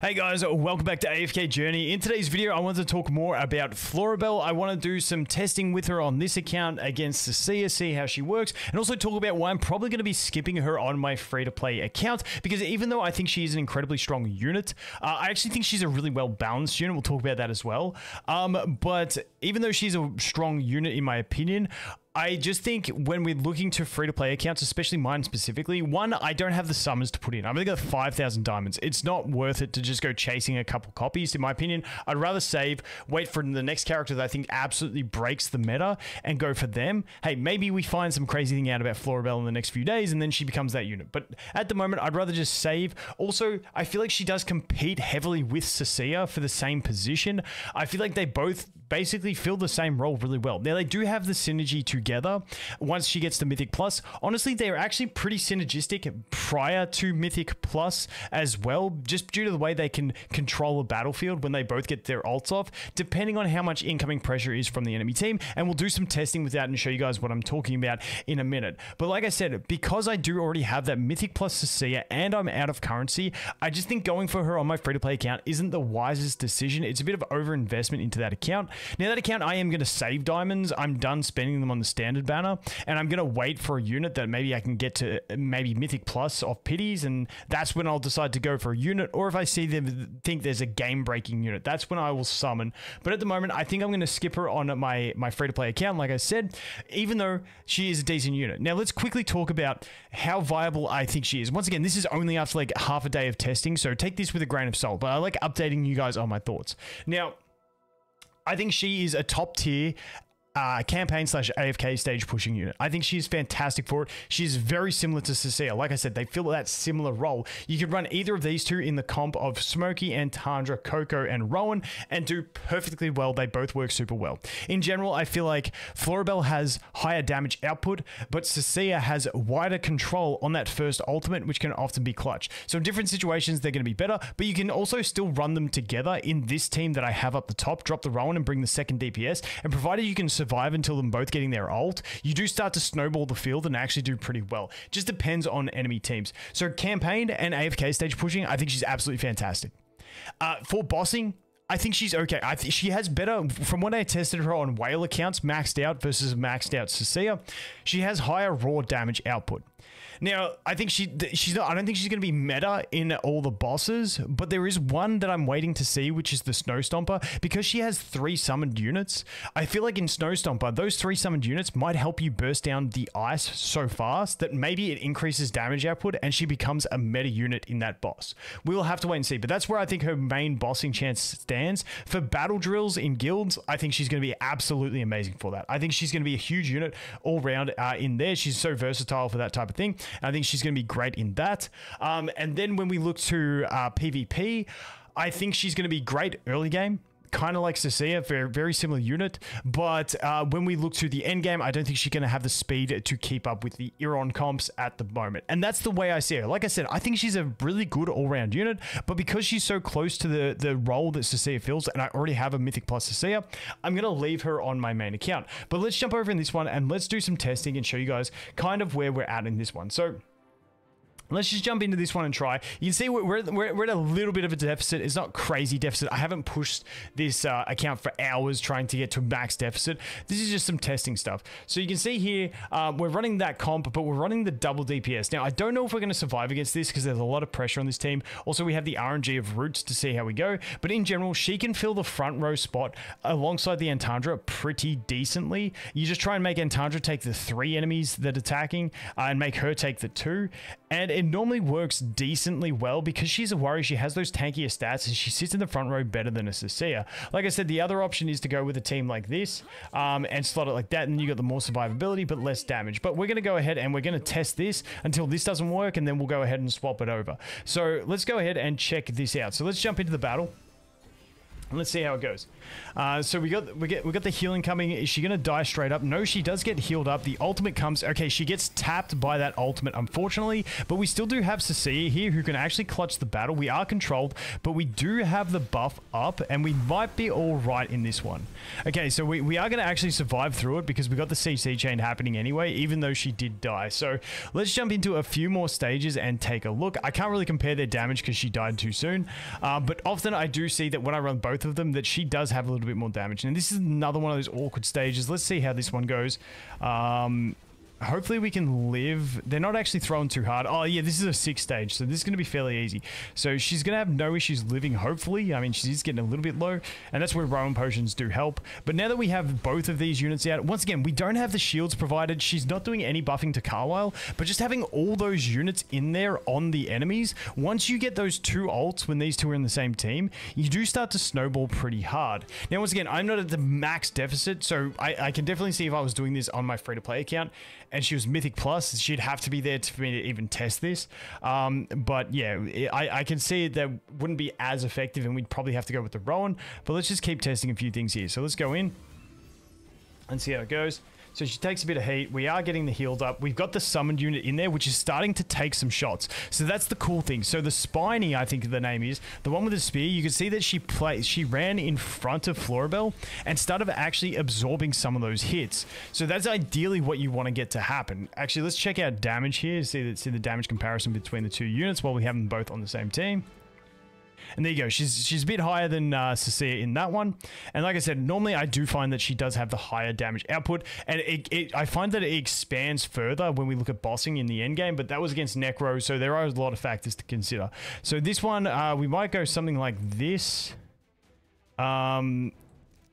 Hey guys, welcome back to AFK Journey. In today's video, I wanted to talk more about Florabelle. I want to do some testing with her on this account against Cecilia, see how she works, and also talk about why I'm probably going to be skipping her on my free-to-play account, because even though I think she is an incredibly strong unit, uh, I actually think she's a really well-balanced unit. We'll talk about that as well. Um, but even though she's a strong unit in my opinion, I just think when we're looking to free to play accounts, especially mine specifically, one, I don't have the summons to put in. I've only got 5,000 diamonds. It's not worth it to just go chasing a couple copies, in my opinion. I'd rather save, wait for the next character that I think absolutely breaks the meta and go for them. Hey, maybe we find some crazy thing out about Florabelle in the next few days and then she becomes that unit. But at the moment, I'd rather just save. Also, I feel like she does compete heavily with Cecilia for the same position. I feel like they both basically fill the same role really well. Now, they do have the synergy to together once she gets to Mythic Plus. Honestly, they're actually pretty synergistic prior to Mythic Plus as well, just due to the way they can control a battlefield when they both get their ults off, depending on how much incoming pressure is from the enemy team. And we'll do some testing with that and show you guys what I'm talking about in a minute. But like I said, because I do already have that Mythic Plus Cecilia and I'm out of currency, I just think going for her on my free-to-play account isn't the wisest decision. It's a bit of over-investment into that account. Now, that account, I am going to save diamonds. I'm done spending them on the standard banner, and I'm going to wait for a unit that maybe I can get to maybe Mythic Plus of Pities, and that's when I'll decide to go for a unit, or if I see them think there's a game-breaking unit, that's when I will summon. But at the moment, I think I'm going to skip her on my, my free-to-play account, like I said, even though she is a decent unit. Now, let's quickly talk about how viable I think she is. Once again, this is only after like half a day of testing, so take this with a grain of salt, but I like updating you guys on my thoughts. Now, I think she is a top tier uh, campaign slash AFK stage pushing unit. I think she's fantastic for it. She's very similar to Cecilia. Like I said, they fill that similar role. You could run either of these two in the comp of Smokey Antandra, Coco, and Rowan and do perfectly well. They both work super well. In general, I feel like Florabelle has higher damage output, but Cecilia has wider control on that first ultimate, which can often be clutch. So in different situations, they're going to be better, but you can also still run them together in this team that I have up the top, drop the Rowan and bring the second DPS, and provided you can survive survive until them both getting their ult, you do start to snowball the field and actually do pretty well. Just depends on enemy teams. So campaign and AFK stage pushing, I think she's absolutely fantastic. Uh, for bossing, I think she's okay. I she has better from when I tested her on whale accounts, maxed out versus maxed out Cecilia. She has higher raw damage output. Now, I think she she's not. I don't think she's going to be meta in all the bosses, but there is one that I'm waiting to see, which is the Snow Stomper, because she has three summoned units. I feel like in Snow Stomper, those three summoned units might help you burst down the ice so fast that maybe it increases damage output and she becomes a meta unit in that boss. We will have to wait and see, but that's where I think her main bossing chance stands. For battle drills in guilds, I think she's going to be absolutely amazing for that. I think she's going to be a huge unit all round uh, in there. She's so versatile for that type of thing. I think she's going to be great in that. Um, and then when we look to uh, PvP, I think she's going to be great early game kind of like Cecilia, very, very similar unit. But uh, when we look to the end game, I don't think she's going to have the speed to keep up with the Iron comps at the moment. And that's the way I see her. Like I said, I think she's a really good all-round unit, but because she's so close to the, the role that Cecilia fills, and I already have a Mythic Plus Cecilia, I'm going to leave her on my main account. But let's jump over in this one and let's do some testing and show you guys kind of where we're at in this one. So Let's just jump into this one and try. You can see we're, we're, we're, at a little bit of a deficit. It's not crazy deficit. I haven't pushed this uh, account for hours trying to get to max deficit. This is just some testing stuff. So you can see here, um, we're running that comp, but we're running the double DPS. Now, I don't know if we're going to survive against this because there's a lot of pressure on this team. Also, we have the RNG of Roots to see how we go. But in general, she can fill the front row spot alongside the Antandra pretty decently. You just try and make Antandra take the three enemies that attacking uh, and make her take the two. And it normally works decently well because she's a warrior. She has those tankier stats and she sits in the front row better than a Cecilia. Like I said, the other option is to go with a team like this um, and slot it like that. And you got the more survivability, but less damage. But we're going to go ahead and we're going to test this until this doesn't work. And then we'll go ahead and swap it over. So let's go ahead and check this out. So let's jump into the battle. Let's see how it goes. Uh, so we got we get we got the healing coming. Is she gonna die straight up? No, she does get healed up. The ultimate comes. Okay, she gets tapped by that ultimate, unfortunately. But we still do have Cecilia here who can actually clutch the battle. We are controlled, but we do have the buff up, and we might be all right in this one. Okay, so we, we are gonna actually survive through it because we got the CC chain happening anyway, even though she did die. So let's jump into a few more stages and take a look. I can't really compare their damage because she died too soon, uh, but often I do see that when I run both both of them that she does have a little bit more damage. And this is another one of those awkward stages. Let's see how this one goes. Um, hopefully we can live. They're not actually throwing too hard. Oh, yeah, this is a six stage, so this is going to be fairly easy. So she's going to have no issues living, hopefully. I mean, she's getting a little bit low, and that's where Rowan Potions do help. But now that we have both of these units out, once again, we don't have the shields provided. She's not doing any buffing to Carlisle, but just having all those units in there on the enemies, once you get those two ults when these two are in the same team, you do start to snowball pretty hard. Now, once again, I'm not at the max deficit, so I, I can definitely see if I was doing this on my free-to-play account, and she was Mythic Plus, she'd have to be there to, for me to even test this. Um, but yeah, I, I can see that wouldn't be as effective and we'd probably have to go with the Rowan. But let's just keep testing a few things here. So let's go in and see how it goes. So she takes a bit of heat. We are getting the healed up. We've got the summoned unit in there, which is starting to take some shots. So that's the cool thing. So the Spiny, I think the name is, the one with the spear, you can see that she plays. She ran in front of Florabelle and started actually absorbing some of those hits. So that's ideally what you want to get to happen. Actually, let's check out damage here. See the, see the damage comparison between the two units while we have them both on the same team. And there you go. She's she's a bit higher than uh, Cecilia in that one. And like I said, normally I do find that she does have the higher damage output. And it, it, I find that it expands further when we look at bossing in the end game. But that was against Necro, so there are a lot of factors to consider. So this one, uh, we might go something like this. Um,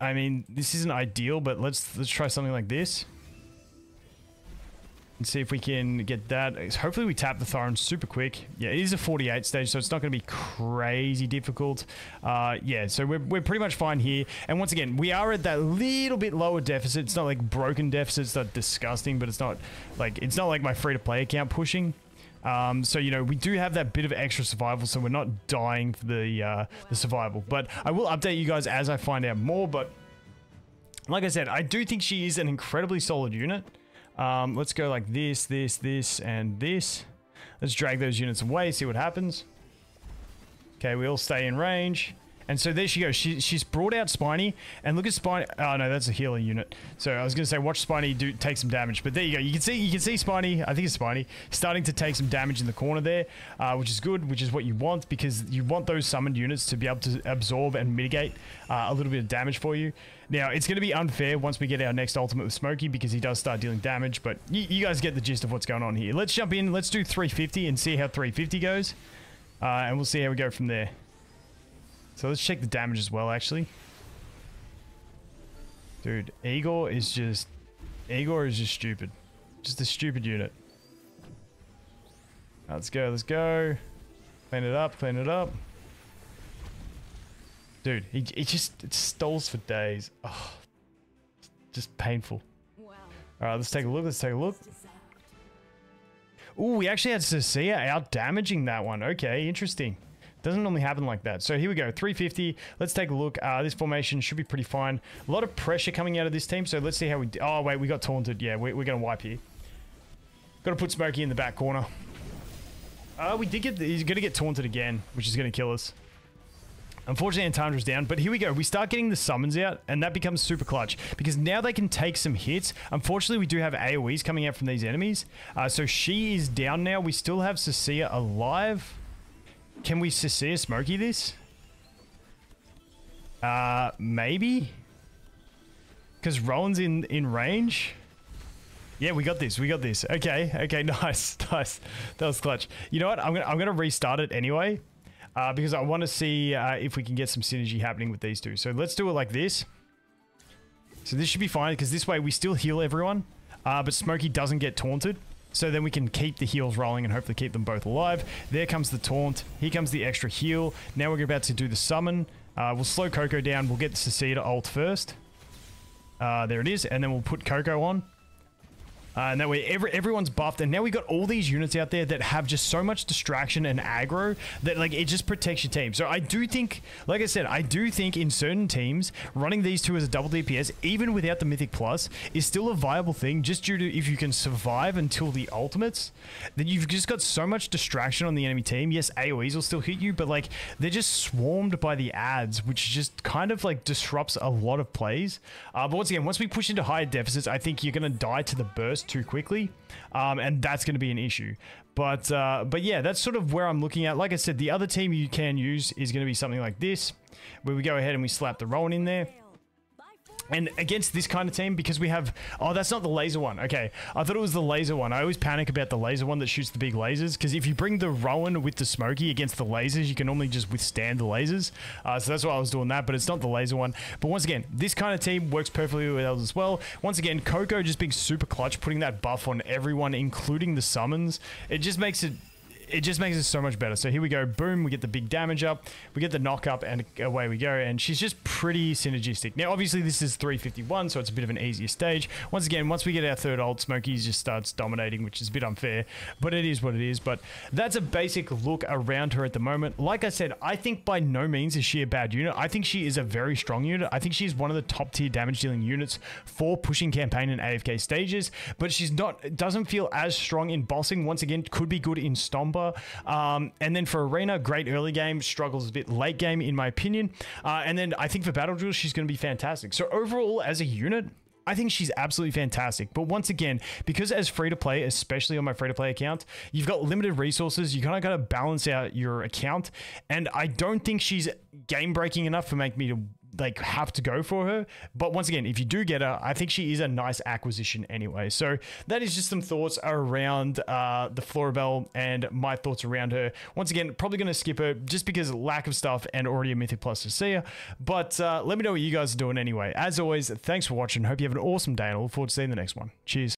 I mean, this isn't ideal, but let's let's try something like this and see if we can get that. Hopefully we tap the Thorin super quick. Yeah, it is a 48 stage, so it's not going to be crazy difficult. Uh, yeah, so we're, we're pretty much fine here. And once again, we are at that little bit lower deficit. It's not like broken deficit. It's not disgusting, but it's not like it's not like my free-to-play account pushing. Um, so you know we do have that bit of extra survival, so we're not dying for the uh, the survival. But I will update you guys as I find out more. But like I said, I do think she is an incredibly solid unit. Um, let's go like this, this, this, and this. Let's drag those units away, see what happens. Okay, we all stay in range. And so there she goes. She, she's brought out Spiny. And look at Spiny. Oh, no, that's a healer unit. So I was going to say, watch Spiny do take some damage. But there you go. You can see you can see Spiny, I think it's Spiny, starting to take some damage in the corner there, uh, which is good, which is what you want because you want those summoned units to be able to absorb and mitigate uh, a little bit of damage for you. Now, it's going to be unfair once we get our next ultimate with Smokey because he does start dealing damage, but you guys get the gist of what's going on here. Let's jump in. Let's do 350 and see how 350 goes. Uh, and we'll see how we go from there. So let's check the damage as well, actually. Dude, Igor is just... Igor is just stupid. Just a stupid unit. Right, let's go, let's go. Clean it up, clean it up. Dude, he, he just it stalls for days. Oh, just painful. Alright, let's take a look, let's take a look. Ooh, we actually had Cecilia out damaging that one. Okay, interesting. Doesn't normally happen like that. So here we go, 350. Let's take a look. Uh, this formation should be pretty fine. A lot of pressure coming out of this team, so let's see how we... Oh, wait, we got taunted. Yeah, we, are going to wipe here. Got to put Smokey in the back corner. Uh, we did get... He's going to get taunted again, which is going to kill us. Unfortunately, Antandra's down, but here we go. We start getting the summons out, and that becomes super clutch because now they can take some hits. Unfortunately, we do have AoEs coming out from these enemies. Uh, so she is down now. We still have Cecilia alive. Can we see Smokey this? Uh, maybe? Because Rowan's in, in range? Yeah, we got this. We got this. Okay. Okay. Nice. Nice. That was clutch. You know what? I'm gonna I'm gonna restart it anyway, uh, because I want to see uh, if we can get some synergy happening with these two. So let's do it like this. So this should be fine because this way we still heal everyone, uh, but Smokey doesn't get taunted. So then we can keep the heals rolling and hopefully keep them both alive. There comes the taunt. Here comes the extra heal. Now we're about to do the summon. Uh, we'll slow Coco down. We'll get the Cecilia ult first. Uh, there it is. And then we'll put Coco on. Uh, and that way every, everyone's buffed. And now we got all these units out there that have just so much distraction and aggro that like it just protects your team. So I do think, like I said, I do think in certain teams, running these two as a double DPS, even without the Mythic Plus, is still a viable thing just due to if you can survive until the ultimates, then you've just got so much distraction on the enemy team. Yes, AoEs will still hit you, but like they're just swarmed by the ads, which just kind of like disrupts a lot of plays. Uh, but once again, once we push into higher deficits, I think you're going to die to the burst too quickly, um, and that's going to be an issue. But uh, but yeah, that's sort of where I'm looking at. Like I said, the other team you can use is going to be something like this, where we go ahead and we slap the Rowan in there. And against this kind of team, because we have... Oh, that's not the laser one. Okay. I thought it was the laser one. I always panic about the laser one that shoots the big lasers. Because if you bring the Rowan with the Smokey against the lasers, you can normally just withstand the lasers. Uh, so that's why I was doing that. But it's not the laser one. But once again, this kind of team works perfectly with us as well. Once again, Coco just being super clutch, putting that buff on everyone, including the summons. It just makes it it just makes it so much better. So here we go, boom, we get the big damage up, we get the knock up, and away we go. And she's just pretty synergistic. Now, obviously, this is 351, so it's a bit of an easier stage. Once again, once we get our third ult, Smokey just starts dominating, which is a bit unfair, but it is what it is. But that's a basic look around her at the moment. Like I said, I think by no means is she a bad unit. I think she is a very strong unit. I think she's one of the top tier damage dealing units for pushing campaign and AFK stages, but she's not, doesn't feel as strong in bossing. Once again, could be good in Stomp um, and then for Arena, great early game, struggles a bit late game, in my opinion. Uh, and then I think for Battle Drill, she's going to be fantastic. So overall, as a unit, I think she's absolutely fantastic. But once again, because as free to play, especially on my free to play account, you've got limited resources. You kind of got to balance out your account. And I don't think she's game breaking enough for make me to like have to go for her. But once again, if you do get her, I think she is a nice acquisition anyway. So that is just some thoughts around uh, the Florabelle and my thoughts around her. Once again, probably going to skip her just because lack of stuff and already a Mythic Plus Cecilia. But uh, let me know what you guys are doing anyway. As always, thanks for watching. Hope you have an awesome day and I look forward to seeing the next one. Cheers.